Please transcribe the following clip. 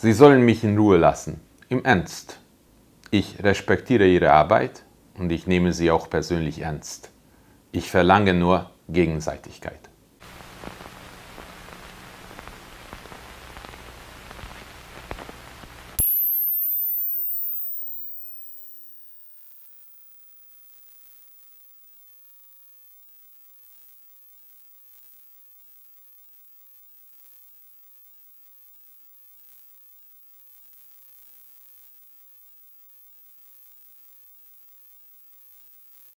Sie sollen mich in Ruhe lassen. Im Ernst. Ich respektiere Ihre Arbeit und ich nehme sie auch persönlich ernst. Ich verlange nur Gegenseitigkeit.